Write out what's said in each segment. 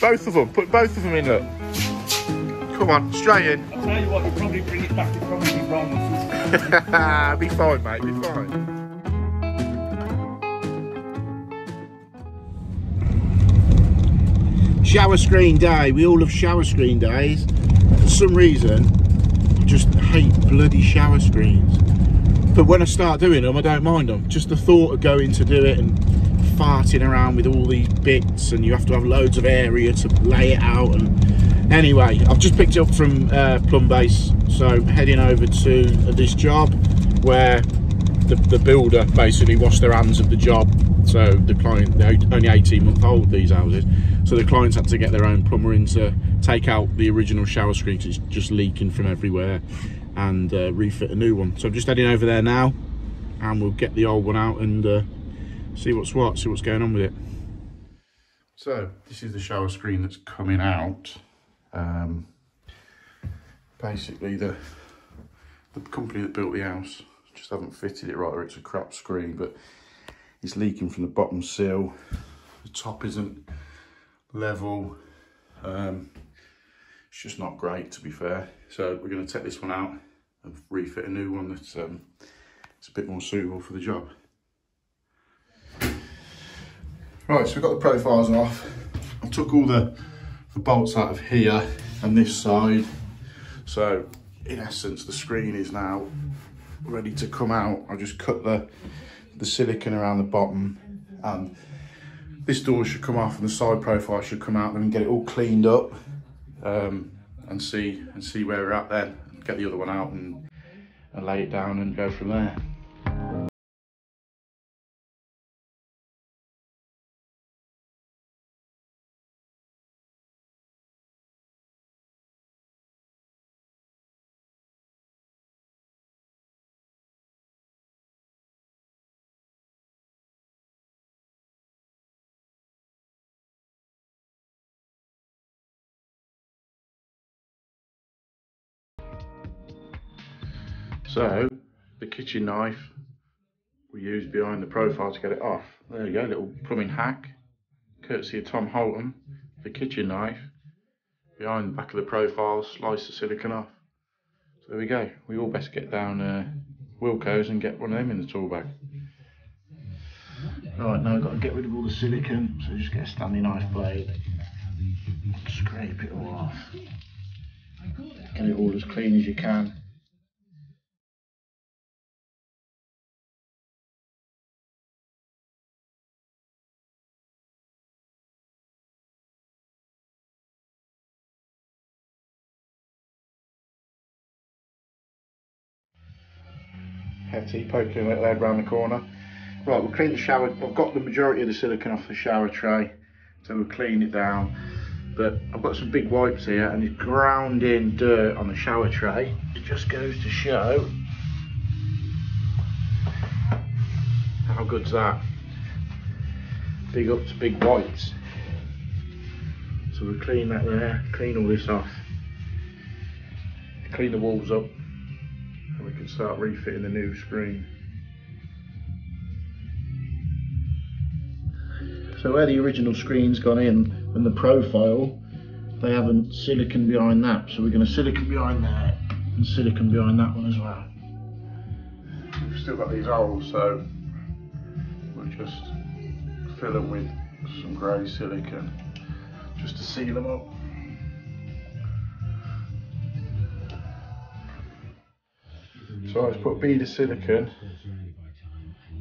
Both of them. Put both of them in, look. Come on, straight in. I'll tell you what, you'll probably bring it back, it'll probably be wrong. be fine, mate, be fine. Shower screen day. We all love shower screen days. For some reason, I just hate bloody shower screens. But when I start doing them, I don't mind them. Just the thought of going to do it and farting around with all these bits and you have to have loads of area to lay it out and anyway I've just picked it up from uh, Plumbase so heading over to this job where the, the builder basically washed their hands of the job. So the client they're only 18 month old these houses. So the clients had to get their own plumber in to take out the original shower screen it's just leaking from everywhere and uh, refit a new one. So I'm just heading over there now and we'll get the old one out and uh, see what's what, see what's going on with it. So this is the shower screen that's coming out. Um, basically the the company that built the house just haven't fitted it right or it's a crap screen but it's leaking from the bottom sill. The top isn't level. Um, it's just not great to be fair. So we're going to take this one out and refit a new one that's um, it's a bit more suitable for the job. Right, so we've got the profiles off. I took all the, the bolts out of here and this side. So in essence, the screen is now ready to come out. I just cut the, the silicon around the bottom and this door should come off and the side profile should come out and get it all cleaned up um, and see and see where we're at then. Get the other one out and, and lay it down and go from there. So the kitchen knife we use behind the profile to get it off. There we go, little plumbing hack, courtesy of Tom Holton. The kitchen knife behind the back of the profile, slice the silicon off. So there we go. We all best get down uh, Wilko's and get one of them in the tool bag. Right, now I've got to get rid of all the silicon, so just get a Stanley knife blade, scrape it all off, get it all as clean as you can. Hetty poking a little head around the corner. Right, we'll clean the shower. I've got the majority of the silicon off the shower tray, so we'll clean it down. But I've got some big wipes here and it's ground in dirt on the shower tray. It just goes to show how good's that. Big up to big wipes. So we'll clean that there, clean all this off, clean the walls up, can start refitting the new screen. So where the original screen's gone in and the profile, they haven't silicon behind that. So we're going to silicon behind there and silicon behind that one as well. We've still got these holes, so we'll just fill them with some grey silicon just to seal them up. So I just put a bead of silicon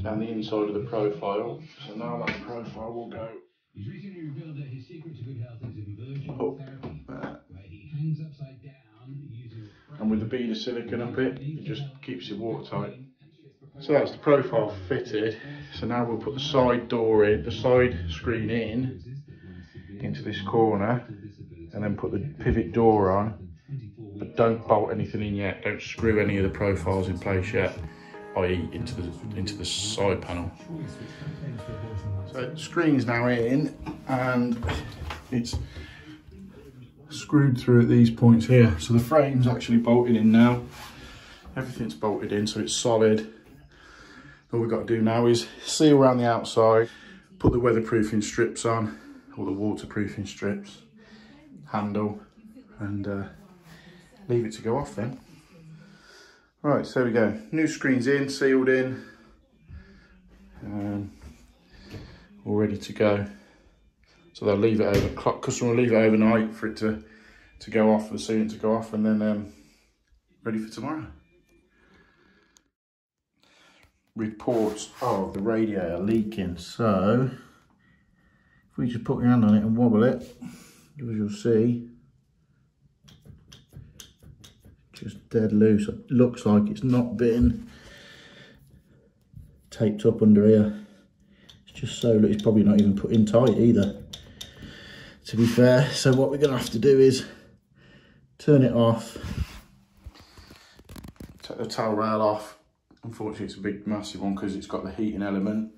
down the inside of the profile. So now that profile will go up. And with the bead of silicon up it, it just keeps it watertight. So that's the profile fitted. So now we'll put the side door in, the side screen in, into this corner, and then put the pivot door on. But don't bolt anything in yet. Don't screw any of the profiles in place yet, i.e. into the into the side panel. So the screen's now in, and it's screwed through at these points here. So the frame's actually bolted in now. Everything's bolted in, so it's solid. All we've got to do now is seal around the outside, put the weatherproofing strips on. all the waterproofing strips, handle, and uh, leave it to go off then. Right, so we go. New screen's in, sealed in, um, all ready to go. So they'll leave it over, clock customer will leave it overnight for it to, to go off, the sealant to go off, and then um, ready for tomorrow. Reports of the radiator leaking. So, if we just put your hand on it and wobble it, as you'll see, just dead loose. It looks like it's not been taped up under here. It's just so, it's probably not even put in tight either, to be fair. So what we're gonna have to do is turn it off, take the towel rail off. Unfortunately, it's a big, massive one because it's got the heating element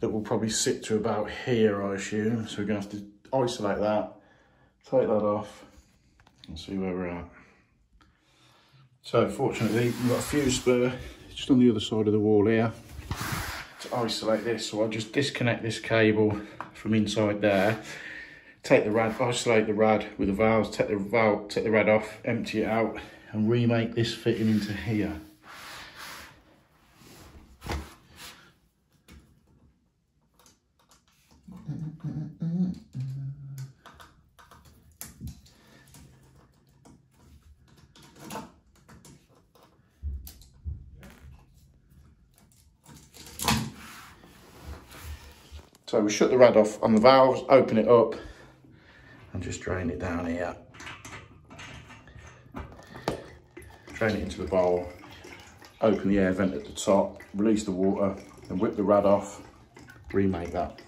that will probably sit to about here, I assume. So we're gonna have to isolate that, take that off, and see where we're at. So fortunately, we've got a fuse spur just on the other side of the wall here to isolate this. So I'll just disconnect this cable from inside there, take the rad, isolate the rad with the valves, take the valve, take the rad off, empty it out, and remake this fitting into here. So we shut the rad off on the valves, open it up, and just drain it down here. Drain it into the bowl, open the air vent at the top, release the water, and whip the rad off, remake that.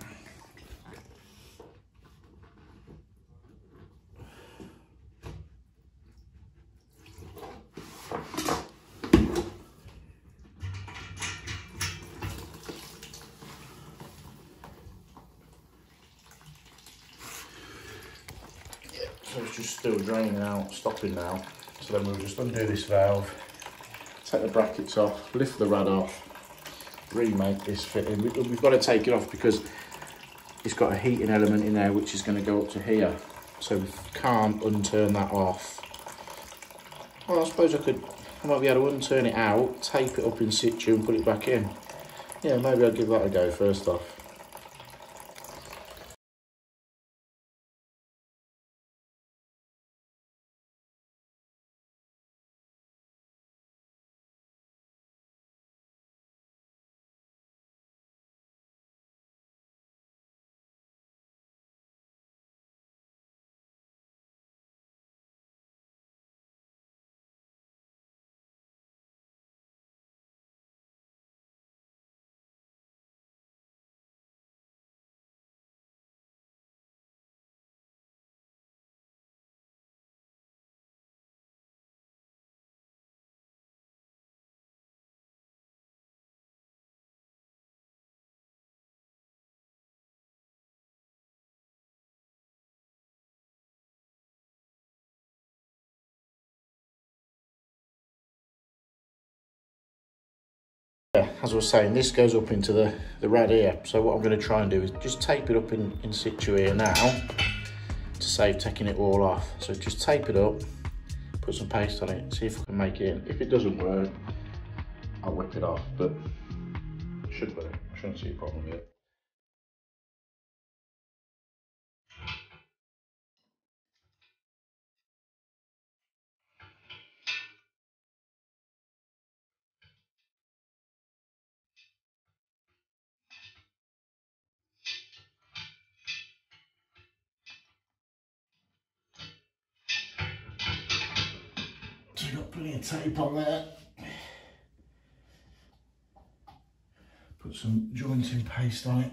Just still draining out, stopping now. So then we'll just undo this valve, take the brackets off, lift the rad off, remake this fitting. We, we've got to take it off because it's got a heating element in there which is going to go up to here. So we can't unturn that off. Well, I suppose I could, I might be able to unturn it out, tape it up in situ and put it back in. Yeah, maybe I'll give that a go first off. As I was saying, this goes up into the, the rad here. So what I'm going to try and do is just tape it up in, in situ here now to save taking it all off. So just tape it up, put some paste on it, see if I can make it in. If it doesn't work, I'll whip it off, but should work. I shouldn't see a problem with plenty of tape on there. Put some jointing paste on it.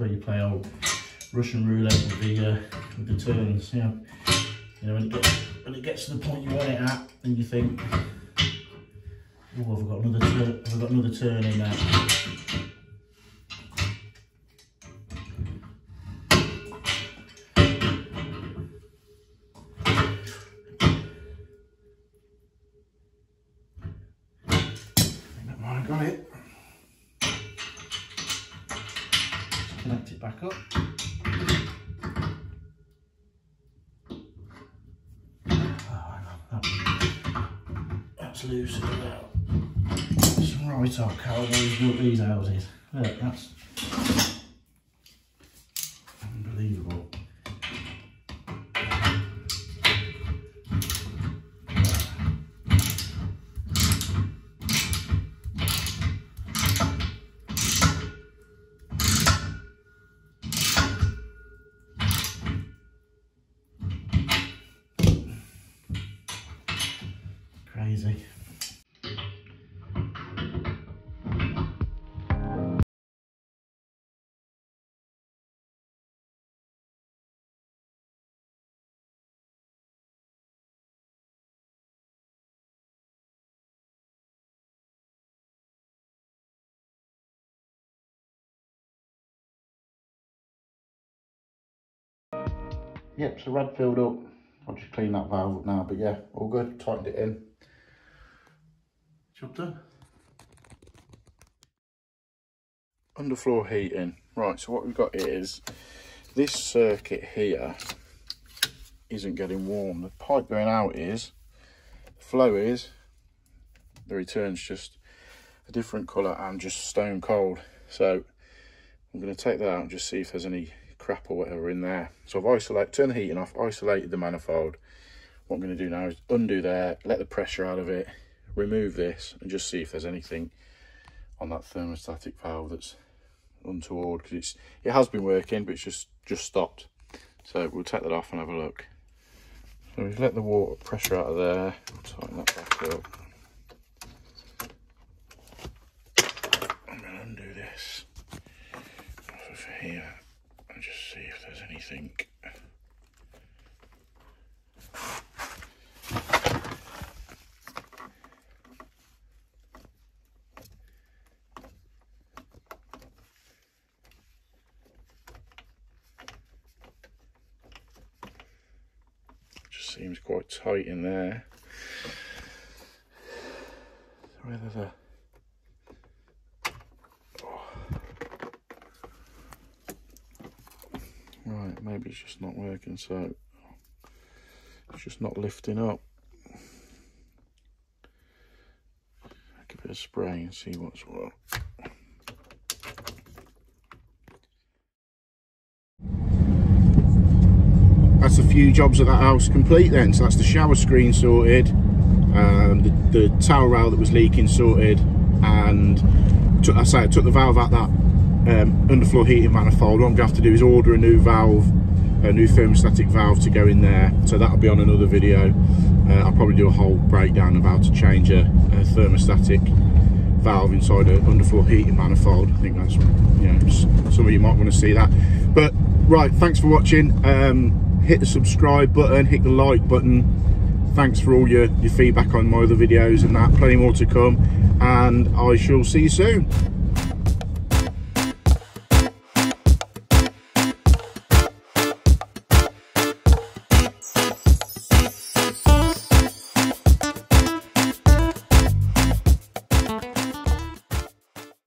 Where you play old Russian roulette with the uh, with the turns. Know, you know when it gets and it gets to the point you want it at, and you think, oh, I've got another turn, I've got another turn in there. got it. Back up. Ah, that's loose. Some right off cowboys built these houses. Look, that's Crazy. Yep, so red filled up. I'll just clean that valve up now, but yeah, all good, tightened it in. Done. Underfloor heating. Right, so what we've got is this circuit here isn't getting warm. The pipe going out is, the flow is, the return's just a different colour and just stone cold. So I'm going to take that out and just see if there's any crap or whatever in there. So I've isolated, turned the heating off, isolated the manifold. What I'm going to do now is undo there, let the pressure out of it, remove this and just see if there's anything on that thermostatic valve that's untoward because it's it has been working but it's just just stopped. So we'll take that off and have a look. So we've let the water pressure out of there. Tighten that back up I'm going to undo this off of here and just see if there's anything just seems quite tight in there. Whether the oh. right, maybe it's just not working, so it's just not lifting up. Give it a spray and see what's what. That's a few jobs at that house complete then. So that's the shower screen sorted um, the, the towel rail that was leaking sorted and took, I say I took the valve out that um, underfloor heating manifold. What I'm going to have to do is order a new valve a new thermostatic valve to go in there. So that'll be on another video. Uh, I'll probably do a whole breakdown about how to change a, a thermostatic valve inside an underfloor heating manifold. I think that's you know some of you might want to see that. But right thanks for watching. Um, hit the subscribe button hit the like button. Thanks for all your your feedback on my other videos and that. Plenty more to come. And i shall see you soon